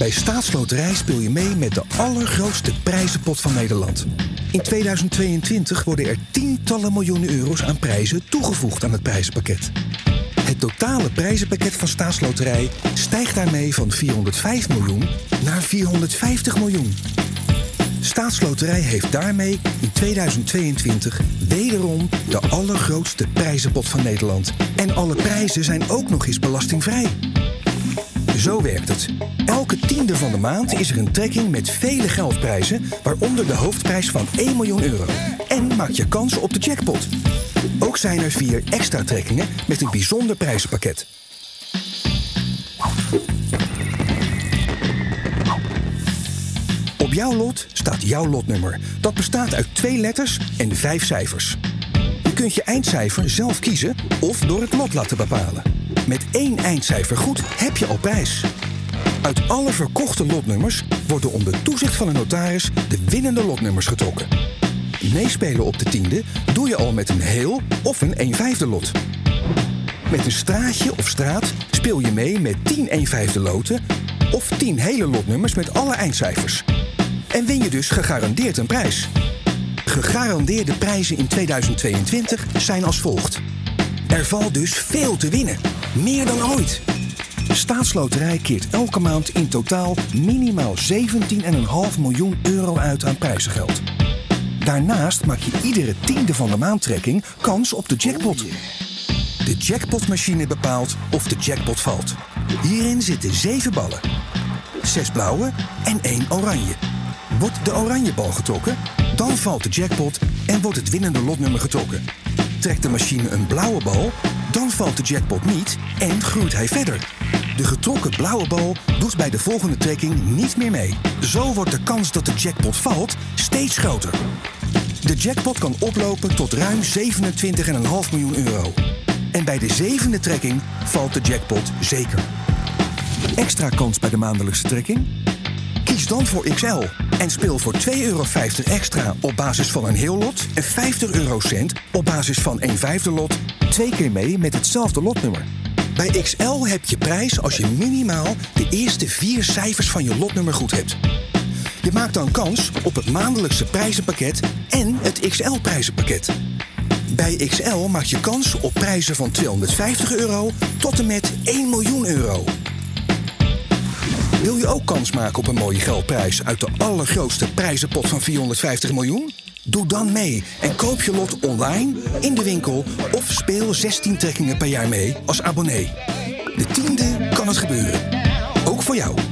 Bij Staatsloterij speel je mee met de allergrootste prijzenpot van Nederland. In 2022 worden er tientallen miljoenen euro's aan prijzen toegevoegd aan het prijzenpakket. Het totale prijzenpakket van Staatsloterij stijgt daarmee van 405 miljoen naar 450 miljoen. Staatsloterij heeft daarmee in 2022 wederom de allergrootste prijzenpot van Nederland. En alle prijzen zijn ook nog eens belastingvrij. Zo werkt het. Tiende van de maand is er een trekking met vele geldprijzen, waaronder de hoofdprijs van 1 miljoen euro. En maak je kans op de jackpot. Ook zijn er vier extra trekkingen met een bijzonder prijzenpakket. Op jouw lot staat jouw lotnummer. Dat bestaat uit twee letters en vijf cijfers. Je kunt je eindcijfer zelf kiezen of door het lot laten bepalen. Met één eindcijfer goed heb je al prijs. Uit alle verkochte lotnummers worden onder toezicht van een notaris de winnende lotnummers getrokken. Meespelen op de tiende doe je al met een heel of een 1 vijfde lot. Met een straatje of straat speel je mee met 10 1 vijfde loten of 10 hele lotnummers met alle eindcijfers. En win je dus gegarandeerd een prijs. Gegarandeerde prijzen in 2022 zijn als volgt. Er valt dus veel te winnen. Meer dan ooit. Staatsloterij keert elke maand in totaal minimaal 17,5 miljoen euro uit aan prijzengeld. Daarnaast maak je iedere tiende van de maandtrekking kans op de jackpot. De jackpotmachine bepaalt of de jackpot valt. Hierin zitten zeven ballen. Zes blauwe en één oranje. Wordt de oranje bal getrokken, dan valt de jackpot en wordt het winnende lotnummer getrokken. Trekt de machine een blauwe bal, dan valt de jackpot niet en groeit hij verder. De getrokken blauwe bal doet bij de volgende trekking niet meer mee. Zo wordt de kans dat de jackpot valt steeds groter. De jackpot kan oplopen tot ruim 27,5 miljoen euro. En bij de zevende trekking valt de jackpot zeker. Extra kans bij de maandelijkse trekking? Kies dan voor XL en speel voor 2,50 euro extra op basis van een heel lot en 50 eurocent op basis van een vijfde lot twee keer mee met hetzelfde lotnummer. Bij XL heb je prijs als je minimaal de eerste vier cijfers van je lotnummer goed hebt. Je maakt dan kans op het maandelijkse prijzenpakket en het XL-prijzenpakket. Bij XL maak je kans op prijzen van 250 euro tot en met 1 miljoen euro. Wil je ook kans maken op een mooie geldprijs uit de allergrootste prijzenpot van 450 miljoen? Doe dan mee en koop je lot online, in de winkel of speel 16 trekkingen per jaar mee als abonnee. De tiende kan het gebeuren. Ook voor jou.